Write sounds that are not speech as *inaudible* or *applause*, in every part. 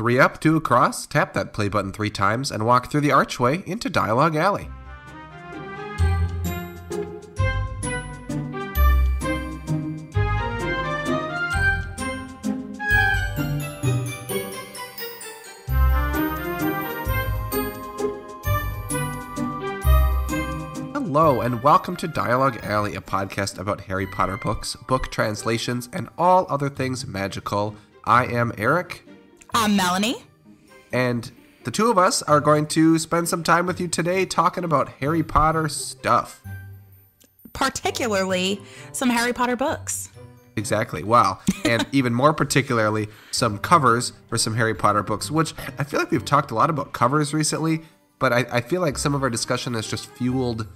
Three up, two across, tap that play button three times, and walk through the archway into Dialogue Alley. Hello, and welcome to Dialogue Alley, a podcast about Harry Potter books, book translations, and all other things magical. I am Erik, I'm Melanie. and the two of us are going to spend some time with you today talking about Harry Potter stuff. Particularly some Harry Potter books. Exactly. Wow. And *laughs* even more particularly, some covers for some Harry Potter books, which I feel like we've talked a lot about covers recently, but I, I feel like some of our discussion has just fueled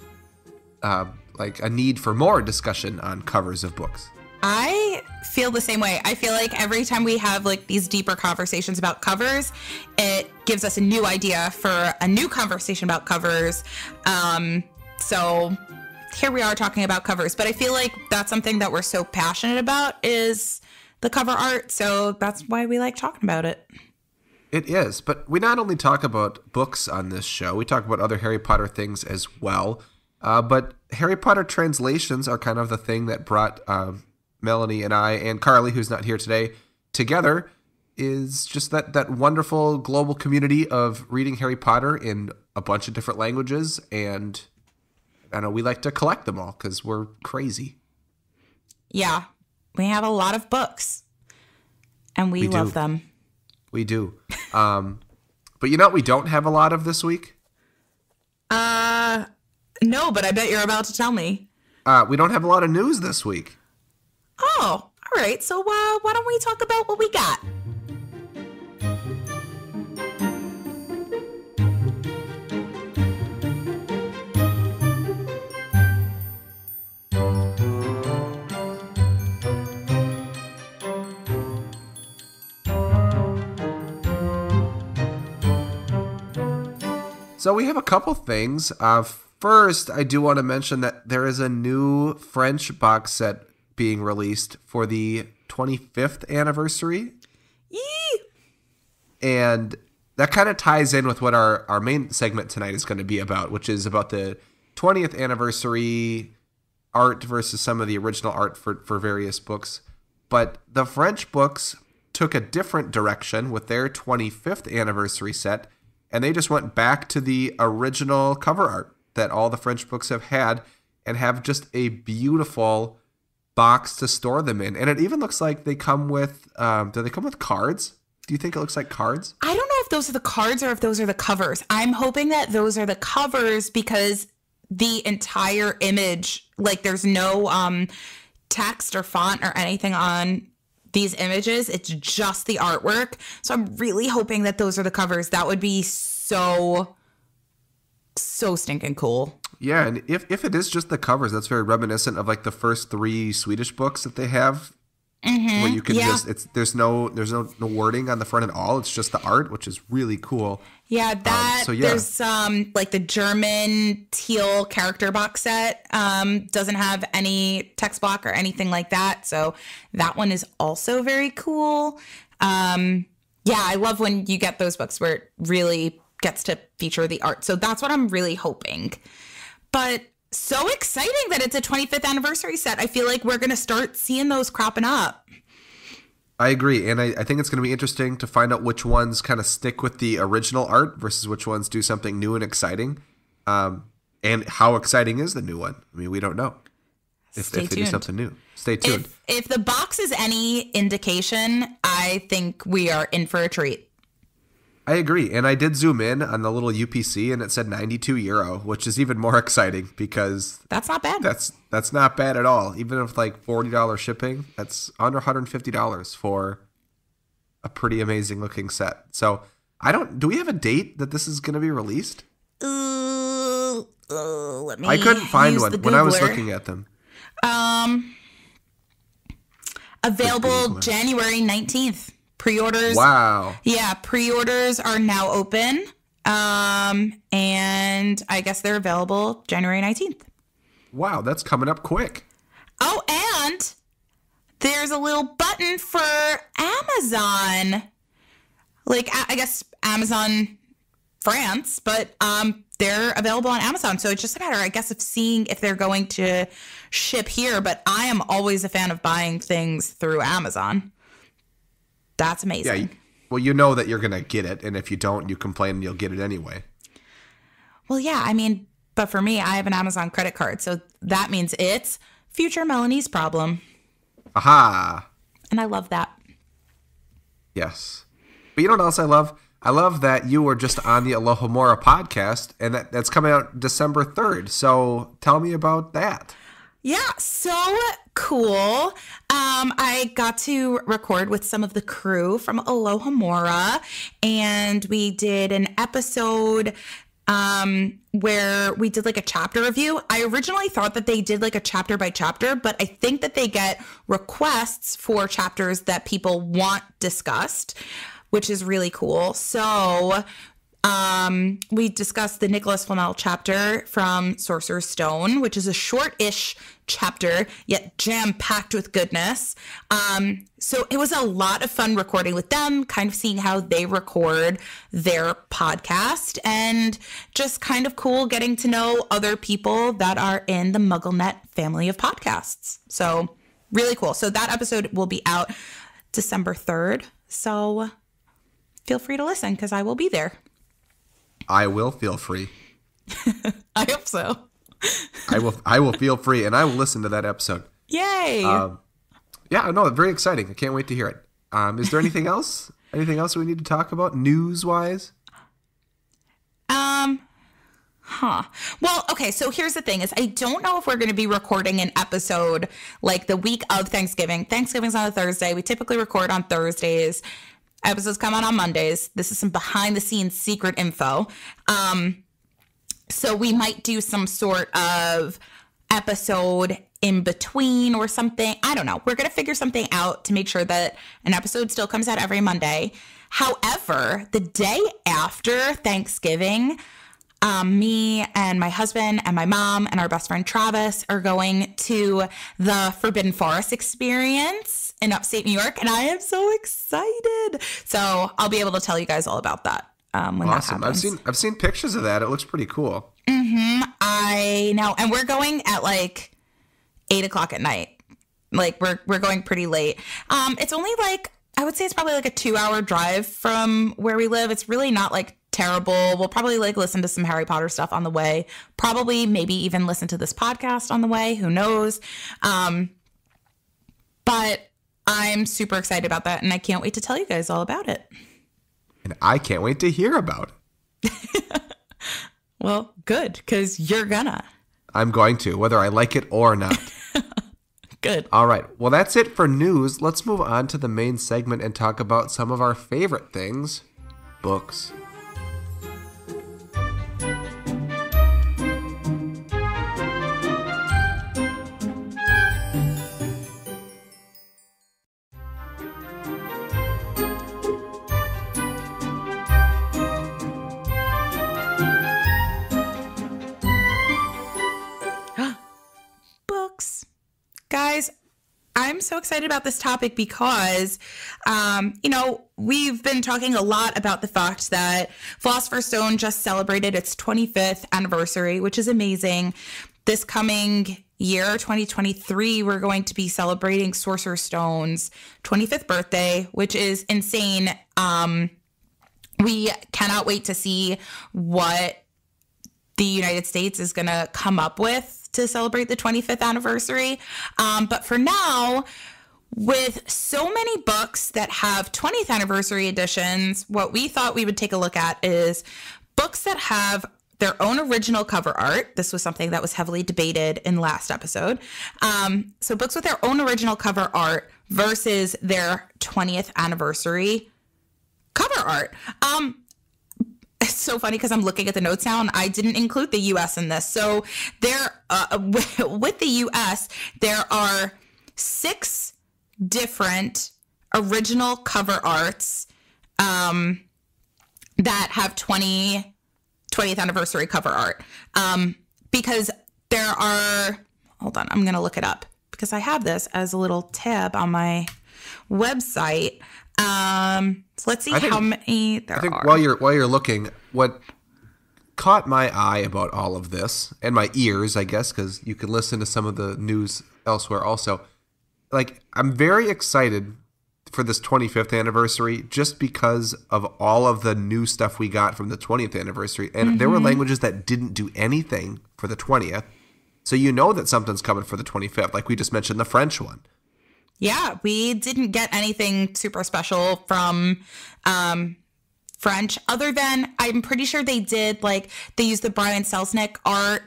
uh, like a need for more discussion on covers of books. I feel the same way. I feel like every time we have like these deeper conversations about covers, it gives us a new idea for a new conversation about covers. Um, so here we are talking about covers, but I feel like that's something that we're so passionate about is the cover art. So that's why we like talking about it. It is, but we not only talk about books on this show, we talk about other Harry Potter things as well. Uh, but Harry Potter translations are kind of the thing that brought um, Melanie and I and Carly, who's not here today, together. Is just that that wonderful global community of reading Harry Potter in a bunch of different languages, and I know we like to collect them all because we're crazy. Yeah, we have a lot of books and we, We do. love them. We do. Um, but you know what we don't have a lot of this week? Uh, no, but I bet you're about to tell me. Uh, we don't have a lot of news this week. All right. So uh, why don't we talk about what we got? So we have a couple things. Uh, first, I do want to mention that there is a new French box set being released for the 25th anniversary, Yee! and that kind of ties in with what our our main segment tonight is going to be about, which is about the 20th anniversary art versus some of the original art for for various books. But the French books took a different direction with their 25th anniversary set, and they just went back to the original cover art that all the French books have had and have just a beautiful box to store them in. And it even looks like they come with um, do they come with cards? Do you think it looks like cards? I don't know if those are the cards or if those are the covers. I'm hoping that those are the covers because the entire image, like there's no um text or font or anything on these images. It's just the artwork. So I'm really hoping that those are the covers. That would be so so stinking cool. Yeah, and if, if it is just the covers, that's very reminiscent of like the first three Swedish books that they have, where you can Mm-hmm. yeah. just it's there's no there's no, no wording on the front at all. It's just the art, which is really cool. Yeah, that so yeah. there's um like the German teal character box set um doesn't have any text block or anything like that. So that one is also very cool. Um yeah, I love when you get those books where it really gets to feature the art. So that's what I'm really hoping. But so exciting that it's a 25th anniversary set. I feel like we're going to start seeing those cropping up. I agree, and I, I think it's going to be interesting to find out which ones kind of stick with the original art versus which ones do something new and exciting. Um, and how exciting is the new one? I mean, we don't know if, Stay if they do something new. Stay tuned. If if the box is any indication, I think we are in for a treat. I agree, and I did zoom in on the little UPC, and it said 92 euro, which is even more *laughs* exciting because That's not bad. that's that's not bad at all. Even if like forty dollars shipping, that's under one hundred and fifty dollars for a pretty amazing looking set. So I don't. Do we have a date that this is going to be released? Ooh, ooh, let me. I couldn't find one when I was looking at them. Um, available January nineteenth. Pre-orders. Wow. Yeah, pre-orders are now open. Um, and I guess they're available January nineteenth. Wow, that's coming up quick. Oh, and there's a little button for Amazon. like I I guess Amazon France, but um, they're available on Amazon. So it's just a matter, I guess, of seeing if they're going to ship here. But I am always a fan of buying things through Amazon. That's amazing. you- Well, you know that you're gonna get it, and if you don't, you complain, and you'll get it anyway. Well, yeah, I mean, but for me, I have an Amazon credit card. So that means it's future Melanie's problem. Aha. And I love that. Yes. But you know what else I love? I love that you were just on the Alohomora podcast, and that, that's coming out December 3rd. So tell me about that. Yeah, so cool. Um, I got to record with some of the crew from Alohomora, and we did an episode um where we did like a chapter review. I originally thought that they did like a chapter by chapter, but I think that they get requests for chapters that people want discussed, which is really cool. So um, we discussed the Nicholas Flamel chapter from Sorcerer's Stone, which is a short-ish chapter, yet jam-packed with goodness. Um, so it was a lot of fun recording with them, kind of seeing how they record their podcast, and just kind of cool getting to know other people that are in the MuggleNet family of podcasts. So really cool. So that episode will be out December 3rd. So feel free to listen because I will be there. I will feel free. *laughs* I hope so. I will. I will feel free, and I will listen to that episode. Yay! Um, Yeah, no, very exciting. I can't wait to hear it. Um, is there anything *laughs* else? Anything else we need to talk about news wise? um, huh. Well, okay. So here's the thing: is I don't know if we're going to be recording an episode like the week of Thanksgiving. Thanksgiving's on a Thursday. We typically record on Thursdays. Episodes come out on Mondays. This is some behind the scenes secret info. Um, so we might do some sort of episode in between or something. I don't know. We're going to figure something out to make sure that an episode still comes out every Monday. However, the day after Thanksgiving, um, me and my husband and my mom and our best friend Travis are going to the Forbidden Forest experience in upstate New York, and I am so excited. So I'll be able to tell you guys all about that um, when Awesome. I've seen. I've seen pictures of that. It looks pretty cool. I know, and we're going at like eight o'clock at night. Like we're we're going pretty late. Um, it's only like I would say it's probably like a two hour drive from where we live. It's really not like terrible. We'll probably like listen to some Harry Potter stuff on the way. Probably maybe even listen to this podcast on the way. Who knows? Um, but I'm super excited about that, and I can't wait to tell you guys all about it. And I can't wait to hear about it. *laughs* Well, good because you're gonna. I'm going to, whether I like it or not. *laughs* Good. All right. Well, that's it for news. Let's move on to the main segment and talk about some of our favorite things books. books. I'm so excited about this topic because, um, you know, we've been talking a lot about the fact that Philosopher's Stone just celebrated its 25th anniversary, which is amazing. This coming year, 2023, we're going to be celebrating Sorcerer's Stone's 25th birthday, which is insane. Um, we cannot wait to see what the United States is going to come up with to celebrate the 25th anniversary. Um, but for now, with so many books that have 20th anniversary editions, what we thought we would take a look at is books that have their own original cover art. This was something that was heavily debated in last episode. Um, so, books with their own original cover art versus their 20th anniversary cover art. Um, it's so funny because I'm looking at the notes now and I didn't include the US in this. So there uh, *laughs* with the US there are six different original cover arts um, that have 20 20th anniversary cover art. Um, because there are hold on, I'm going to look it up because I have this as a little tab on my website. Um, so let's see think- how many there I think are. while you're while you're looking, what caught my eye about all of this and my ears, I guess, because you can listen to some of the news elsewhere also. Like, I'm very excited for this 25th anniversary just because of all of the new stuff we got from the 20th anniversary. And there were languages that didn't do anything for the 20th. So you know that something's coming for the 25th. Like we just mentioned the French one. Yeah, we didn't get anything super special from um, French, other than I'm pretty sure they did like they used the Brian Selznick art,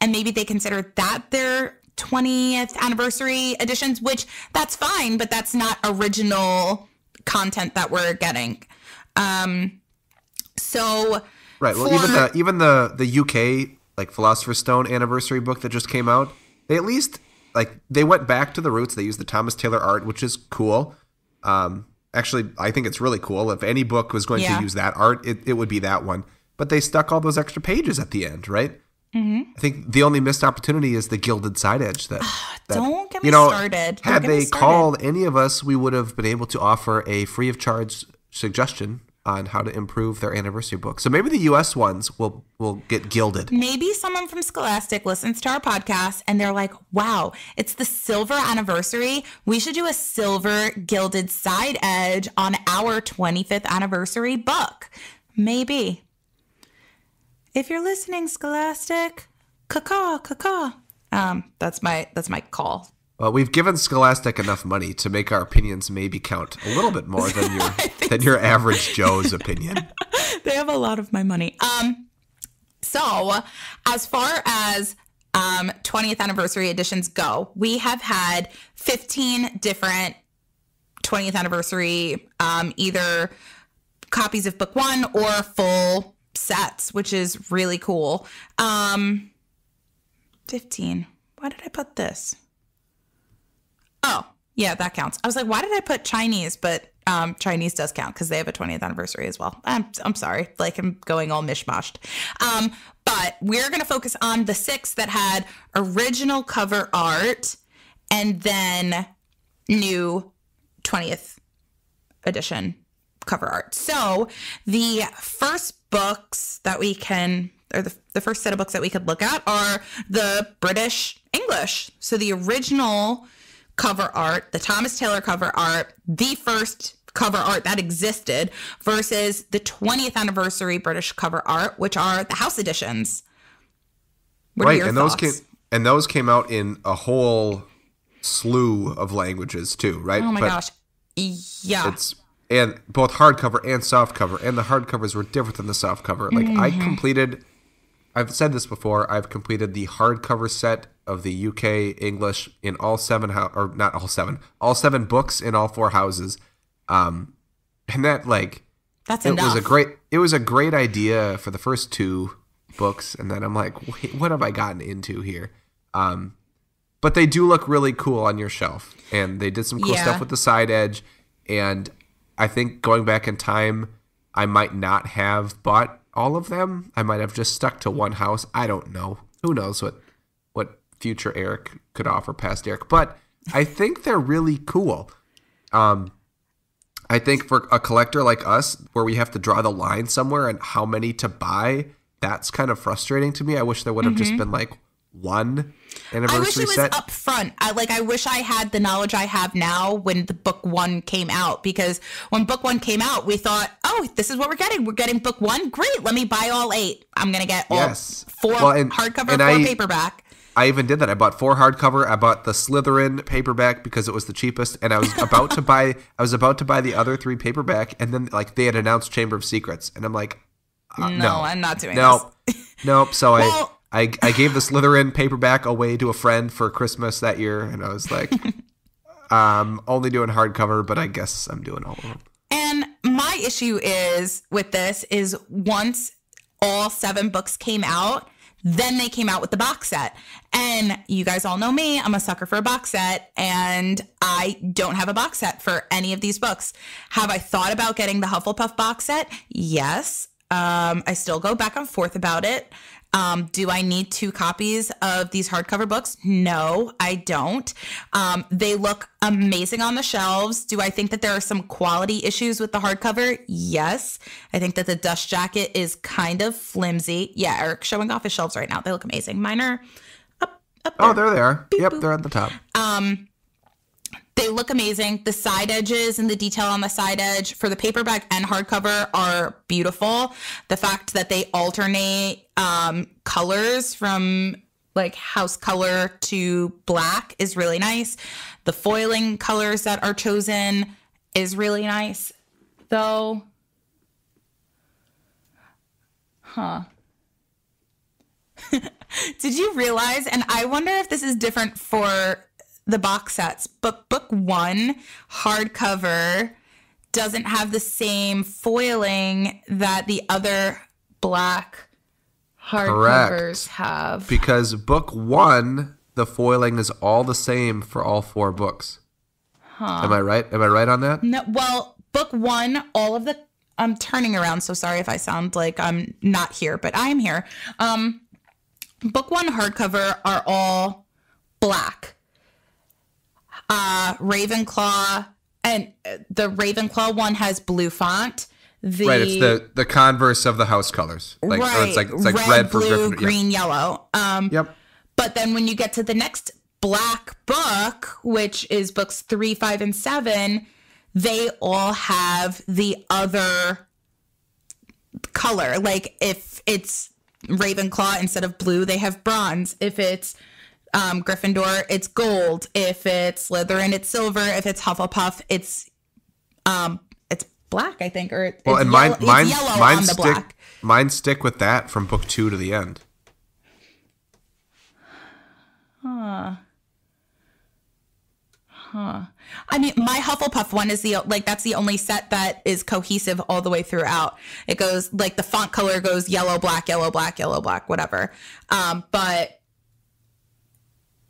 and maybe they considered that their 20th anniversary editions, which that's fine, but that's not original content that we're getting. Um, so Right. Well, For- even the even the the UK like Philosopher's Stone anniversary book that just came out, they at least like they went back to the roots. They used the Thomas Taylor art, which is cool. Um, actually, I think it's really cool. If any book was going Yeah. to use that art, it, it would be that one. But they stuck all those extra pages at the end, right? Mm-hmm. I think the only missed opportunity is the gilded side edge. That, that Don't get me you know, started. Had they started. called any of us, we would have been able to offer a free of charge suggestion on how to improve their anniversary book. So maybe the US ones will will get gilded. maybe someone from Scholastic listens to our podcast and they're like, wow, it's the silver anniversary. We should do a silver gilded side edge on our 25th anniversary book. Maybe. If you're listening, Scholastic, caw caw. Um, that's my that's my call. Well, we've given Scholastic enough money to make our opinions maybe count a little bit more than your *laughs* than your average Joe's opinion. *laughs* they have a lot of my money. Um, so as far as um 20th anniversary editions go, we have had 15 different 20th anniversary um either copies of book 1 or full sets, which is really cool. Um 15. Why did I put this? Oh, yeah, that counts. I was like, why did I put Chinese? But um, Chinese does count because they have a 20th anniversary as well. I'm, I'm sorry. Like, I'm going all mishmashed. Um, but we're going to focus on the six that had original cover art and then new 20th edition cover art. So the first books that we can, or the, the first set of books that we could look at are the British English. So the original cover art, the Thomas Taylor cover art, the first cover art that existed versus the 20th anniversary British cover art, which are the house editions. What right, and those came and those came out in a whole slew of languages too, right? Oh my But gosh. Yeah. It's and both hardcover and softcover, and the hardcovers were different than the softcover. Like I Mm-hmm. completed, I've said this before. I've completed the hardcover set of the UK English in all seven hou- or not all seven, all seven books in all four houses. Um, and that like That's it enough. was a great it was a great idea for the first two books and then i'm like wait what have i gotten into here um but they do look really cool on your shelf and they did some cool Yeah. stuff with the side edge and i think going back in time i might not have bought all of them. I might have just stuck to one house. I don't know. Who knows what what future erik could offer past erik. But i think they're really cool. Um I think for a collector like us, where we have to draw the line somewhere and how many to buy, that's kind of frustrating to me. I wish there would have just been like one Mm-hmm. I wish it was set. up front. I like I wish I had the knowledge I have now when the book 1 came out because when book 1 came out, we thought, "Oh, this is what we're getting. We're getting book 1. Great. Let me buy all 8. I'm going to get all Yes. four Well, and- hardcover, and four I- paperback." I even did that. I bought four hardcover. I bought the Slytherin paperback because it was the cheapest, and I was *laughs* about to buy. I was about to buy the other three paperback, and then like they had announced Chamber of Secrets, and I'm like, uh, No, no, I'm not doing no, nope. So *laughs* Well- I, I I gave the Slytherin paperback away to a friend for Christmas that year, and I was like, I'm *laughs* only doing hardcover, but I guess I'm doing all of them. And my issue is with this is once all seven books came out, then they came out with the box set. And you guys all know me, I'm a sucker for a box set, and I don't have a box set for any of these books. Have I thought about getting the Hufflepuff box set? Yes. Um, I still go back and forth about it. Um, do I need two copies of these hardcover books? No, I don't. Um, they look amazing on the shelves. Do I think that there are some quality issues with the hardcover? Yes. I think that the dust jacket is kind of flimsy. Yeah, Erik showing off his shelves right now. They look amazing. Mine are up, up there. Oh, there they are. yep, they're at the top. They look amazing. The side edges and the detail on the side edge for the paperback and hardcover are beautiful. The fact that they alternate um, colors from like house color to black is really nice. The foiling colors that are chosen is really nice, though. Huh. *laughs* Did you realize? And I wonder if this is different for the box sets, but book one, hardcover, doesn't have the same foiling that the other black hardcovers have. Because book one, the foiling is all the same for all four books. Huh. Am I right? Am I right on that? No, well, book one, all of the I'm turning around, so sorry if I sound like I'm not here, but I am here. Um, book one hardcover are all black. Uh, Ravenclaw and uh, the Ravenclaw one has blue font. The Right, it's the the converse of the house colors. Like or it's like it's like red, for blue, Gryffindor. green, yellow. Um, Yep. but then when you get to the next black book, which is books three, five, and seven, they all have the other color. Like if it's Ravenclaw instead of blue, they have bronze. If it's um, Gryffindor, it's gold. If it's Slytherin, it's silver. If it's Hufflepuff, it's um, it's black, I think, or Well, and mine yellow, it's mine yellow mine stick black. mine stick with that from book two to the end. Huh. Huh. I mean, my Hufflepuff one is the like that's the only set that is cohesive all the way throughout. It goes like the font color goes yellow, black, yellow, black, yellow, black, whatever. Um, but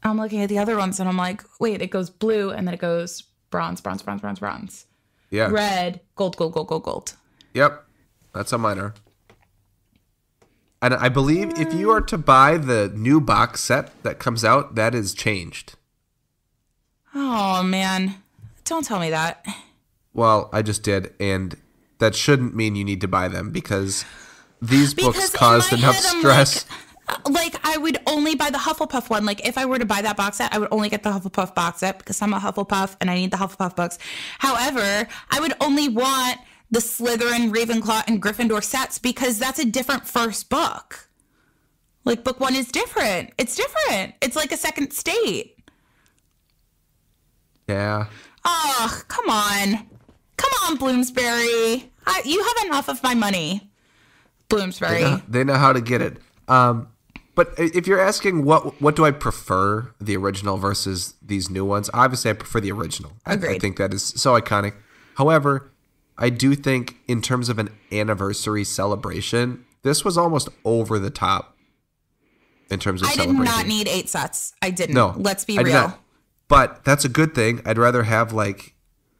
I'm looking at the other ones and I'm like, wait, it goes blue and then it goes bronze, bronze, bronze, bronze, bronze, Yeah. red, gold, gold, gold, gold, gold. Yep. That's how mine are. And I believe if you are to buy the new box set that comes out, that is changed. Oh man, don't tell me that. Well, I just did, and that shouldn't mean you need to buy them because these books Because in caused enough head, stress. Like, like I would only buy the Hufflepuff one. Like if I were to buy that box set, I would only get the Hufflepuff box set because I'm a Hufflepuff and I need the Hufflepuff books. However, I would only want the Slytherin, Ravenclaw, and Gryffindor sets because that's a different first book. Like book one is different. It's different. It's like a second state. yeah. Oh, come on. Come on, Bloomsbury. I, you have enough of my money. Bloomsbury. Yeah, they know how to get it. Um, but if you're asking what what do I prefer, the original versus these new ones, obviously I prefer the original. I- I, think that is so iconic. However, I do think in terms of an anniversary celebration, this was almost over the top in terms of I did celebration. not need eight sets. I didn't. No, Let's be I real. But that's a good thing. I'd rather have like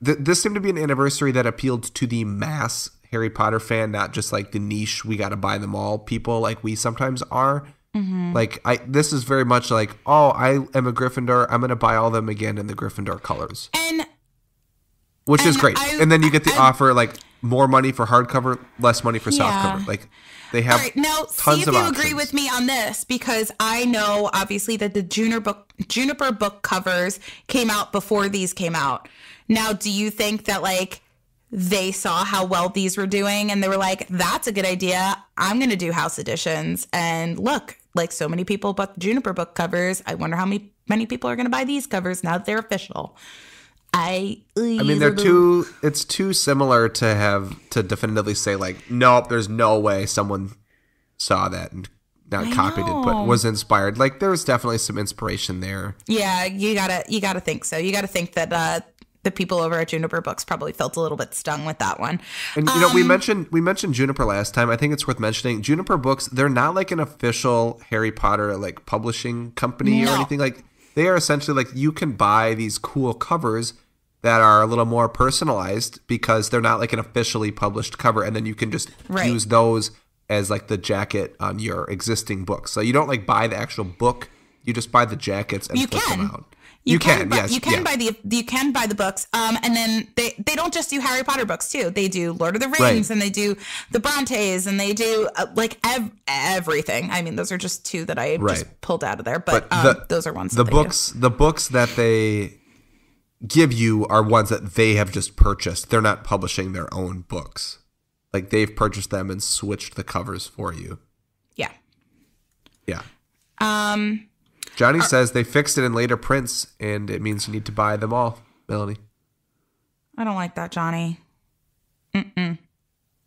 th- this seemed to be an anniversary that appealed to the mass Harry Potter fan, not just like the niche. We got to buy them all people like we sometimes are. Mm-hmm. Like I, this is very much like, oh, I am a Gryffindor. I'm gonna buy all them again in the Gryffindor colors, And which is great. I- and then you get the I- offer like more money for hardcover, less money for Yeah. softcover. Like they have all right, now tons see if you options. agree with me on this because I know obviously that the Juniper book Juniper book covers came out before these came out. Now, do you think that like they saw how well these were doing and they were like, "That's a good idea. I'm going to do house editions." And look, like so many people bought the Juniper book covers. I wonder how many many people are going to buy these covers now that they're official. I I mean, they're too. It's too similar to have to definitively say like, nope, there's no way someone saw that and not I copied it, but was inspired. Like, there's definitely some inspiration there. Yeah, you gotta you gotta think so. You gotta think that uh, the people over at Juniper Books probably felt a little bit stung with that one. And you know, we Um, mentioned we mentioned Juniper last time. I think it's worth mentioning. Juniper Books, they're not like an official Harry Potter like publishing company or anything. Like, they are essentially like you can buy these cool covers that are a little more personalized because they're not like an officially published cover and then you can just Right. use those as like the jacket on your existing book. So you don't like buy the actual book, you just buy the jackets and You flip can. them out. You, can, buy, yes. You can yeah. buy the you can buy the books. Um, and then they they don't just do Harry Potter books too. They do Lord of the Rings Right. and they do the Brontes and they do uh, like ev- everything. I mean, those are just two that I Right. just pulled out of there, but, But um, those are ones the that they do. books the books that they give you are ones that they have just purchased. They're not publishing their own books. Like they've purchased them and switched the covers for you. Yeah. Yeah. Um. Johnny says they fixed it in later prints and it means you need to buy them all. Melanie. I don't like that, Johnny. Mm-mm.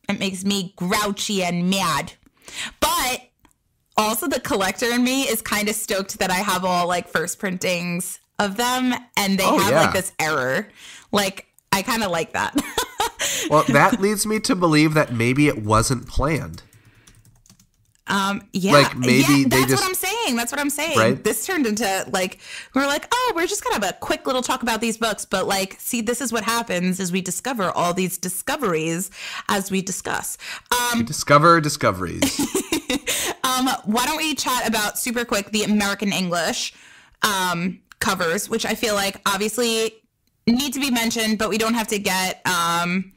It makes me grouchy and mad. But also, the collector in me is kind of stoked that I have all like first printings of them and they Oh, have yeah. like this error. Like, I kind of like that. *laughs* Well, that leads me to believe that maybe it wasn't planned. Um, yeah, Like, maybe yeah, that's just- what I'm saying. That's what I'm saying. Right? This turned into like we're like, oh, we're just gonna have a quick little talk about these books, but like, see, this is what happens as we discover all these discoveries as we discuss. Um, Discover discoveries. *laughs* um, why don't we chat about super quick the American English um covers, which I feel like obviously need to be mentioned, but we don't have to get um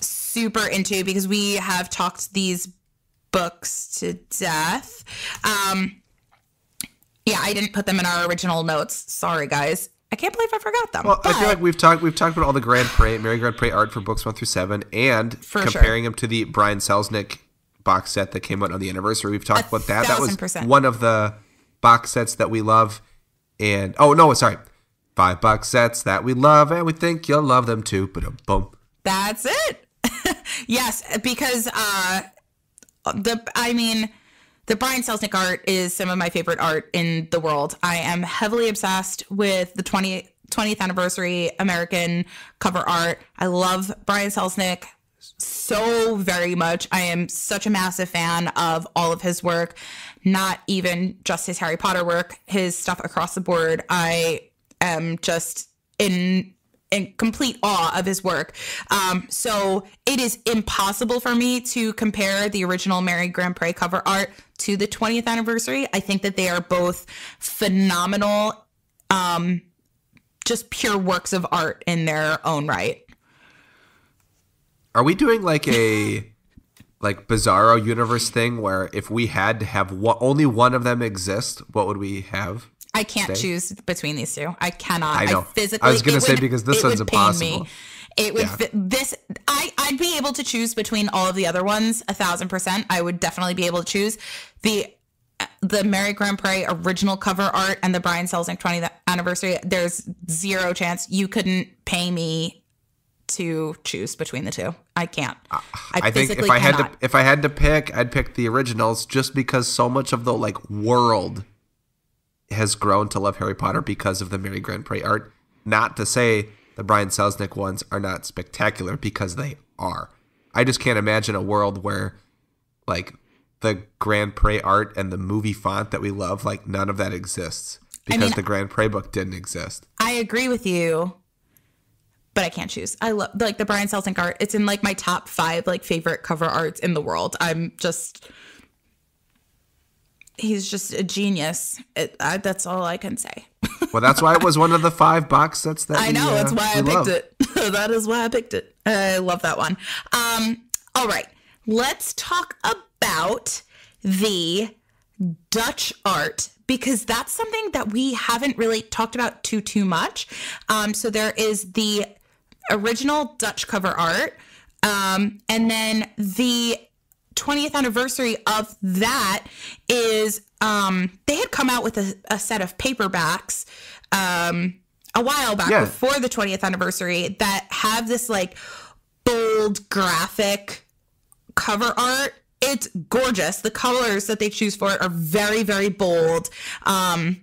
super into because we have talked these books to death. Um, yeah, I didn't put them in our original notes. Sorry, guys. I can't believe I forgot them. Well, I feel like we've talked we've talked about all the GrandPré, Mary GrandPré art for books one through seven, and For sure. comparing them to the Brian Selznick box set that came out on the anniversary. We've talked A about that. That was percent. one of the box sets that we love. And oh no, sorry, five box sets that we love, and we think you'll love them too. But boom. That's it. *laughs* yes, because uh the I mean the Brian Selznick art is some of my favorite art in the world. I am heavily obsessed with the 20, 20th anniversary American cover art. I love Brian Selznick so very much. I am such a massive fan of all of his work, not even just his Harry Potter work, his stuff across the board. I am just in in complete awe of his work. Um, so it is impossible for me to compare the original Mary GrandPré cover art to the 20th anniversary. I think that they are both phenomenal, um, just pure works of art in their own right. Are we doing like a like Bizarro universe thing where if we had to have one, only one of them exist, what would we have? I can't choose between these two. I cannot. I know. physically. I was gonna say would- because this one's impossible. me. It would Yeah. this. I I'd be able to choose between all of the other ones a thousand percent. I would definitely be able to choose the the Mary GrandPré original cover art and the Brian Selznick 20th anniversary. There's zero chance you couldn't pay me to choose between the two. I can't. I, I think if I had to if I had to pick, I'd pick the originals just because so much of the like world has grown to love Harry Potter because of the Mary GrandPré art. Not to say the Brian Selznick ones are not spectacular because they are. I just can't imagine a world where like the GrandPré art and the movie font that we love, like none of that exists because mean- the GrandPré book didn't exist. I agree with you, but I can't choose. I love like the Brian Selznick art. It's in like my top five like favorite cover arts in the world. I'm just he's just a genius. It, I, that's all I can say. Well, that's why it was one of the five box sets that *laughs* I we, know uh, that's why I we picked love. it. *laughs* that is why I picked it. I love that one. Um, all right, let's talk about the Dutch art because that's something that we haven't really talked about too too much. Um, so there is the original Dutch cover art, um, and then the 20th anniversary of that is um, they had come out with a, a set of paperbacks um, a while back Yeah. before the 20th anniversary that have this like bold graphic cover art. It's gorgeous. The colors that they choose for it are very, very bold. Um,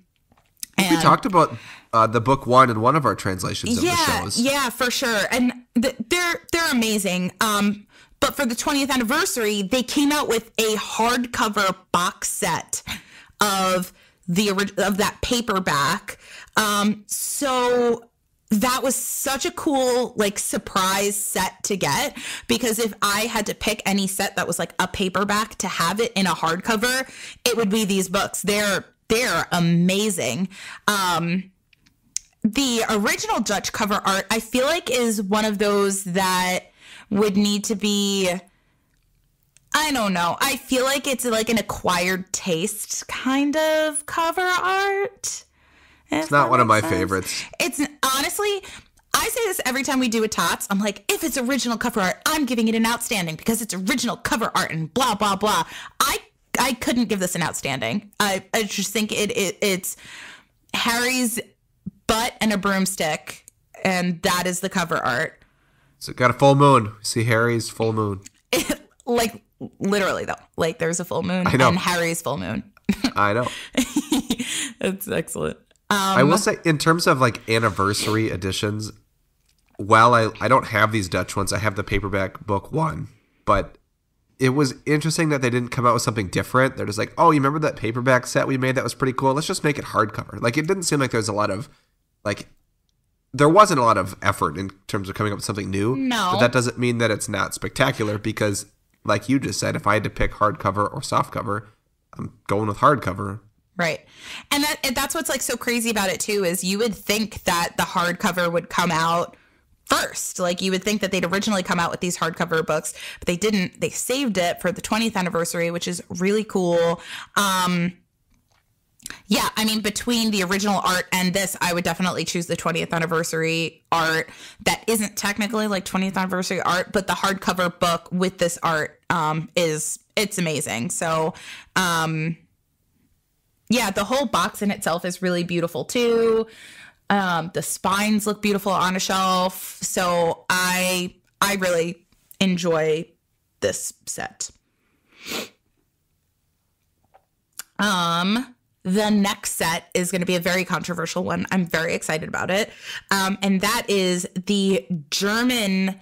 We talked about uh, the book one in one of our translations of the yeah, shows. yeah, for sure. And th- they're they're amazing. Um, but for the 20th anniversary, they came out with a hardcover box set of the of that paperback. Um, so that was such a cool like surprise set to get because if I had to pick any set that was like a paperback to have it in a hardcover, it would be these books. They're they're amazing. Um the original Dutch cover art I feel like is one of those that would need to be I don't know. I feel like it's like an acquired taste kind of cover art. It's not one of my sense. favorites. It's honestly, I say this every time we do a tots. I'm like, if it's original cover art, I'm giving it an outstanding because it's original cover art and blah blah blah. I I couldn't give this an outstanding. I, I just think it, it it's Harry's butt and a broomstick, and that is the cover art. So got a full moon. See Harry's full moon. *laughs* like literally though, like there's a full moon I know. and Harry's full moon. I know. *laughs* It's excellent. Um, I will say, in terms of like anniversary editions, while I, I don't have these Dutch ones, I have the paperback book one, but it was interesting that they didn't come out with something different. They're just like, oh, you remember that paperback set we made that was pretty cool? Let's just make it hardcover. Like, it didn't seem like there's a lot of, like, there wasn't a lot of effort in terms of coming up with something new. No. But that doesn't mean that it's not spectacular because, like you just said, if I had to pick hardcover or softcover, I'm going with hardcover. Right. And that that's what's like so crazy about it too is you would think that the hardcover would come out first. Like you would think that they'd originally come out with these hardcover books, but they didn't. They saved it for the 20th anniversary, which is really cool. Um yeah, I mean, between the original art and this, I would definitely choose the 20th anniversary art. That isn't technically like 20th anniversary art, but the hardcover book with this art um, is it's amazing. So, um, yeah, the whole box in itself is really beautiful too. Um, the spines look beautiful on a shelf. So I I really enjoy this set. Um, the next set is going to be a very controversial one. I'm very excited about it. Um, and that is the German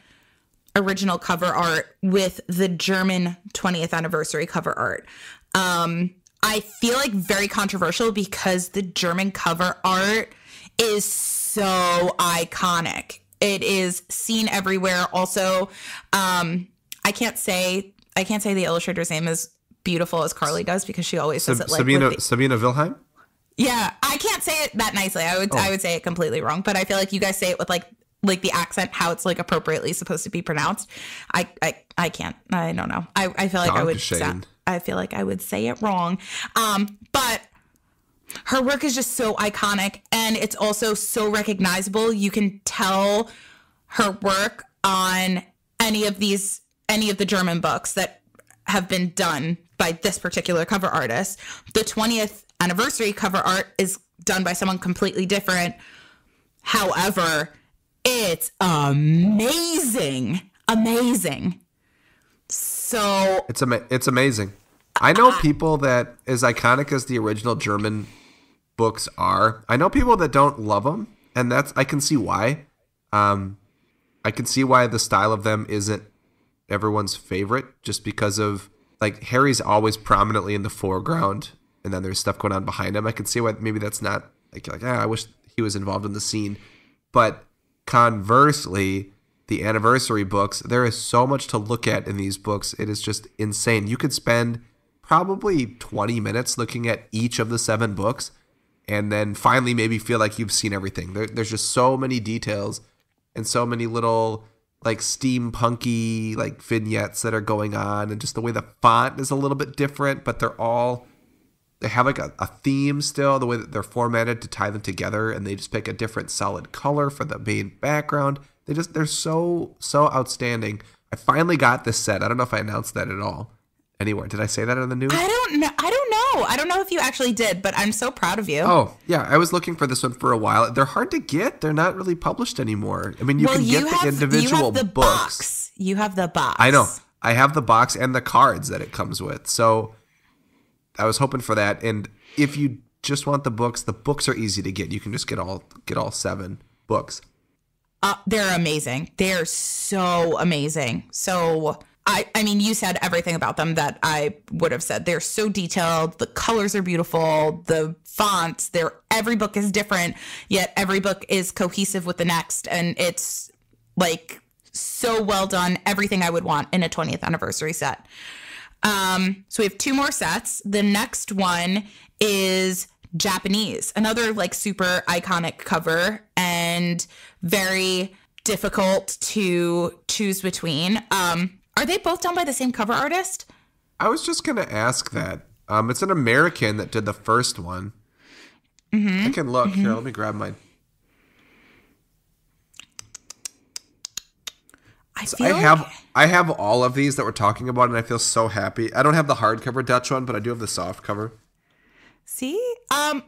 original cover art with the German 20th anniversary cover art. Um, I feel like very controversial because the German cover art is so iconic. It is seen everywhere. Also, um, I can't say I can't say the illustrator's name is beautiful as Carly does because she always says it like Sabine the, Sabine Wilharm. Yeah, I can't say it that nicely. I would oh. I would say it completely wrong, but I feel like you guys say it with like like the accent how it's like appropriately supposed to be pronounced. I I, I can't. I don't know. I, I feel like I would sound, I feel like I would say it wrong. Um, but her work is just so iconic and it's also so recognizable. You can tell her work on any of these any of the German books that have been done by this particular cover artist. The 20th anniversary cover art is done by someone completely different. However, it's amazing. Amazing. So it's ama- it's amazing. I know people that as iconic as the original German books are. I know people that don't love them, and that's I can see why. Um, I can see why the style of them isn't everyone's favorite, just because of like Harry's always prominently in the foreground, and then there's stuff going on behind him. I can see why maybe that's not like like ah, I wish he was involved in the scene, but conversely, the anniversary books, there is so much to look at in these books. It is just insane. You could spend probably 20 minutes looking at each of the seven books and then finally maybe feel like you've seen everything. There, there's just so many details and so many little like steampunky like vignettes that are going on and just the way the font is a little bit different, but they're all they have like a, a theme still, the way that they're formatted to tie them together, and they just pick a different solid color for the main background. They just they're so so outstanding. I finally got this set. I don't know if I announced that at all anywhere. Did I say that in the news? I don't know. I don't know. I don't know if you actually did, but I'm so proud of you. Oh yeah, I was looking for this one for a while. They're hard to get. They're not really published anymore. I mean, you well, can you get have, the individual you have the books. Box. You have the box. I know. I have the box and the cards that it comes with. So I was hoping for that. And if you just want the books, the books are easy to get. You can just get all get all seven books. Uh, they're amazing. They're so amazing. So I, I mean, you said everything about them that I would have said. They're so detailed. The colors are beautiful. The fonts, they're every book is different, yet every book is cohesive with the next. And it's like so well done. Everything I would want in a 20th anniversary set. Um, so we have two more sets. The next one is Japanese, another like super iconic cover and very difficult to choose between. Um, are they both done by the same cover artist? I was just gonna ask that. Um, it's an American that did the first one. Mm-hmm. I can look mm-hmm. here. Let me grab my. I, feel I have like... I have all of these that we're talking about, and I feel so happy. I don't have the hardcover Dutch one, but I do have the soft cover. See, um,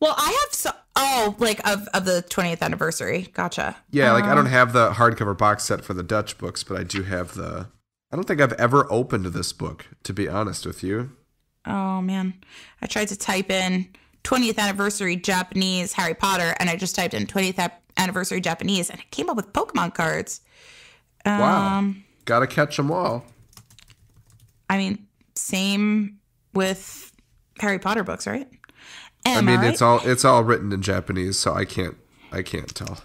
well, I have so oh, like of of the 20th anniversary. Gotcha. Yeah, like I don't um, have the hardcover box set for the Dutch books, but I do have the I don't think I've ever opened this book, to be honest with you. Oh man. I tried to type in 20th anniversary Japanese Harry Potter and I just typed in 20th anniversary Japanese and it came up with Pokemon cards. Um, wow. Gotta catch them all. I mean, same with Harry Potter books, right? Am I mean, I right? it's all it's all written in Japanese, so I can't I can't tell.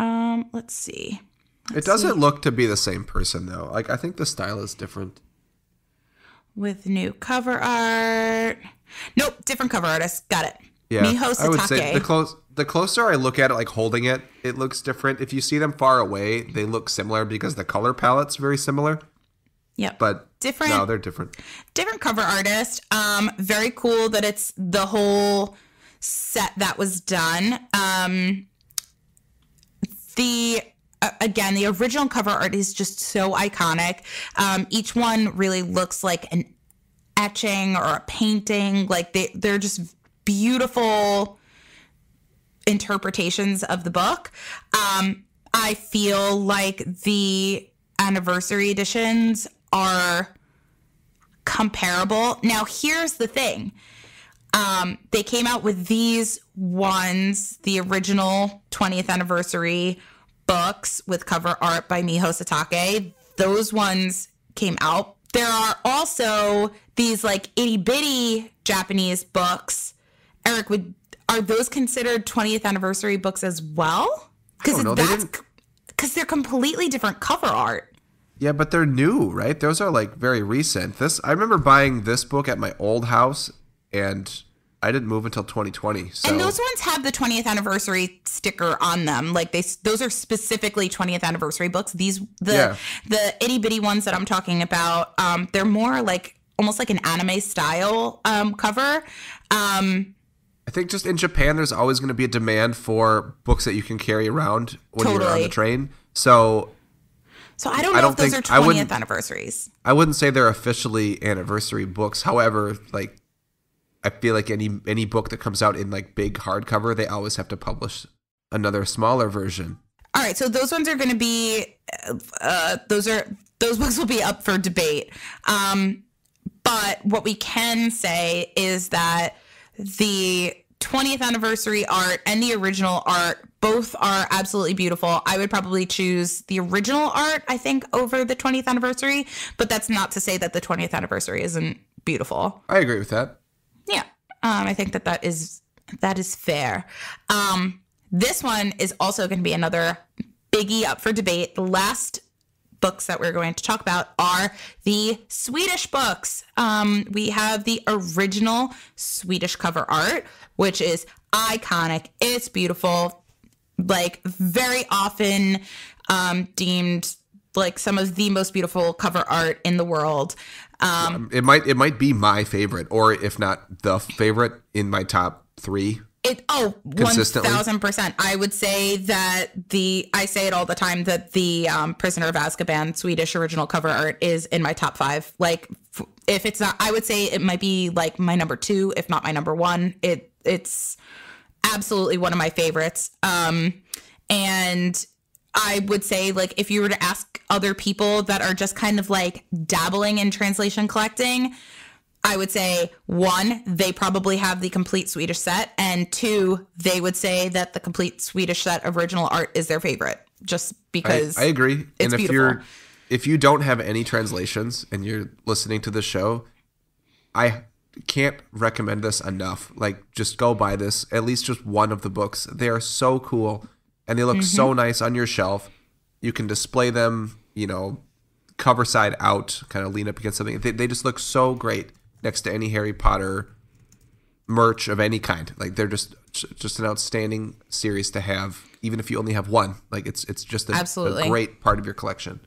Um, let's see it doesn't see. look to be the same person though. Like I think the style is different. With new cover art. Nope, different cover artist. Got it. Yeah, Miho I would say the close the closer I look at it, like holding it, it looks different. If you see them far away, they look similar because the color palette's very similar. Yep. But different. No, they're different. Different cover artist. Um, very cool that it's the whole set that was done. Um, the again, the original cover art is just so iconic. Um, each one really looks like an etching or a painting. Like they, they're just beautiful interpretations of the book. Um, I feel like the anniversary editions are comparable. Now, here's the thing. Um, they came out with these ones, the original 20th anniversary books with cover art by Miho Satake. Those ones came out. There are also these like itty bitty Japanese books. Erik, would are those considered 20th anniversary books as well? Because that's because they are completely different cover art. Yeah, but they're new, right? Those are like very recent. This I remember buying this book at my old house and I didn't move until 2020. So. And those ones have the 20th anniversary sticker on them. Like they, those are specifically 20th anniversary books. These the yeah. the itty bitty ones that I'm talking about. Um, they're more like almost like an anime style um, cover. Um, I think just in Japan, there's always going to be a demand for books that you can carry around when totally. you're on the train. So. So I don't know I don't if those are 20th anniversaries. I wouldn't say they're officially anniversary books. However, like I feel like any any book that comes out in like big hardcover, they always have to publish another smaller version. All right, so those ones are going to be uh, those are those books will be up for debate. Um, but what we can say is that the 20th anniversary art and the original art both are absolutely beautiful. I would probably choose the original art, I think, over the 20th anniversary, but that's not to say that the 20th anniversary isn't beautiful. I agree with that. Yeah, um, I think that that is that is fair. Um, this one is also going to be another biggie up for debate. The last books that we're going to talk about are the Swedish books. Um, we have the original Swedish cover art, which is iconic. It's beautiful, like very often um, deemed like some of the most beautiful cover art in the world. Um, it might it might be my favorite, or if not the favorite in my top three. It oh one thousand percent. I would say that the I say it all the time that the um, Prisoner of Azkaban Swedish original cover art is in my top five. Like if it's not, I would say it might be like my number two, if not my number one. It it's absolutely one of my favorites. Um, and I would say, like, if you were to ask other people that are just kind of like dabbling in translation collecting, I would say one, they probably have the complete Swedish set, and two, they would say that the complete Swedish set of original art is their favorite, just because I, I agree. and if beautiful. you're if you don't have any translations and you're listening to the show, I can't recommend this enough. Like, just go buy this, at least just one of the books. They are so cool and they look so nice on your shelf. You can display them, you know, cover side out, kind of lean up against something. They, they just look so great next to any Harry Potter merch of any kind. Like they're just just an outstanding series to have, even if you only have one. Like it's it's just a, a great part of your collection.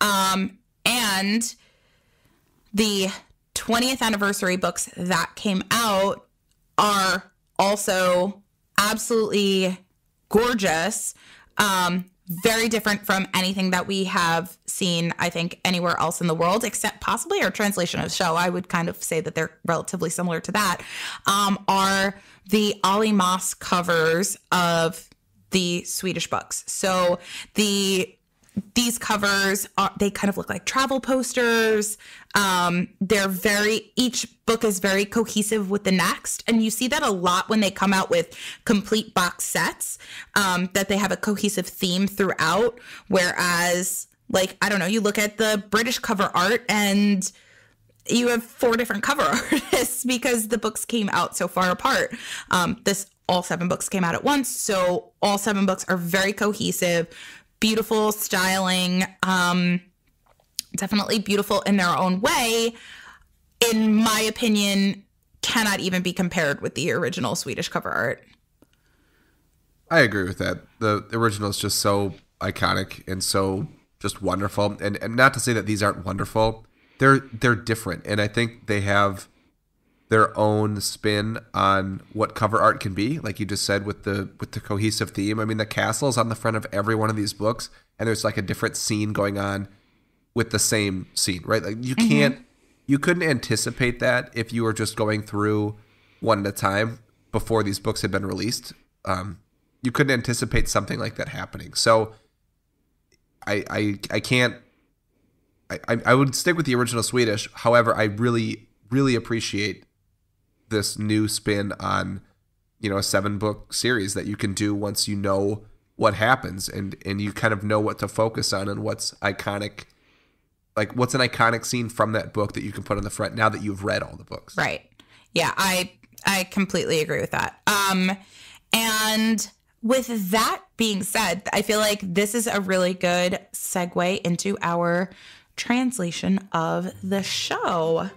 Um, and the 20th anniversary books that came out are also absolutely gorgeous. Um very different from anything that we have seen i think anywhere else in the world except possibly our translation of show i would kind of say that they're relatively similar to that. Um are the Olly Moss covers of the swedish books. So the these covers are they kind of look like travel posters. Um they're very each book is very cohesive with the next. And you see that a lot when they come out with complete box sets um that they have a cohesive theme throughout. Whereas like i don't know you look at the british cover art and you have four different cover *laughs* artists because the books came out so far apart. Um, this all seven books came out at once, so all seven books are very cohesive, beautiful styling, um, definitely beautiful in their own way. In my opinion, cannot even be compared with the original Swedish cover art. I agree with that. The original is just so iconic and so just wonderful. And and not to say that these aren't wonderful. They're they're different and I think they have their own spin on what cover art can be, like you just said with the with the cohesive theme. I mean, the castle is on the front of every one of these books and there's like a different scene going on with the same scene, right? Like you can't you couldn't anticipate that if you were just going through one at a time before these books had been released. Um, you couldn't anticipate something like that happening. So I I I can't I, I I would stick with the original Swedish. However, I really really appreciate this new spin on you know a seven book series that you can do once you know what happens and and you kind of know what to focus on and what's iconic like what's an iconic scene from that book that you can put on the front now that you've read all the books. Right. Yeah, I I completely agree with that. Um and with that being said, I feel like this is a really good segue into our translation of the show.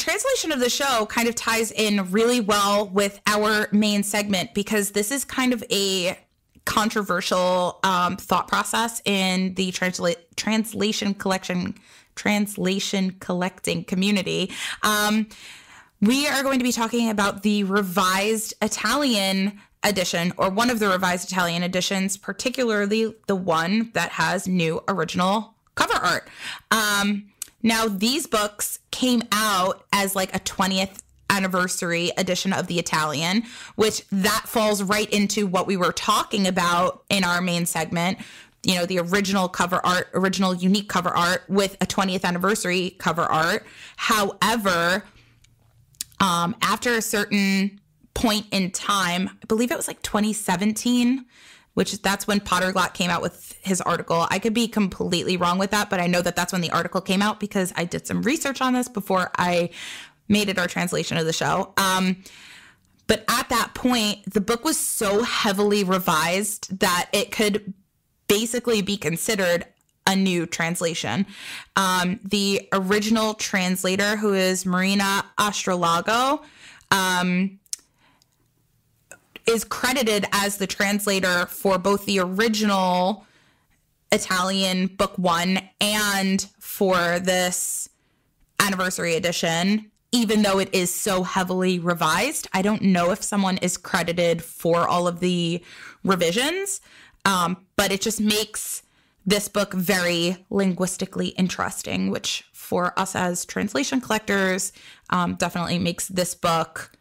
Translation of the show kind of ties in really well with our main segment because this is kind of a controversial um, thought process in the transla- translation collection translation collecting community. Um, we are going to be talking about the revised Italian edition or one of the revised Italian editions, particularly the one that has new original cover art. Um, now, these books came out as like a 20th anniversary edition of the Italian, which that falls right into what we were talking about in our main segment. You know, the original cover art, original unique cover art with a 20th anniversary cover art. However, um, after a certain point in time, I believe it was like 2017, which that's when Potterglot came out with his article. I could be completely wrong with that, but I know that that's when the article came out because I did some research on this before I made it our translation of the show. Um, but at that point, the book was so heavily revised that it could basically be considered a new translation. Um, the original translator, who is Marina Astrologo, um, is credited as the translator for both the original Italian book one and for this anniversary edition, even though it is so heavily revised. I don't know if someone is credited for all of the revisions, um, but it just makes this book very linguistically interesting, which for us as translation collectors um, definitely makes this book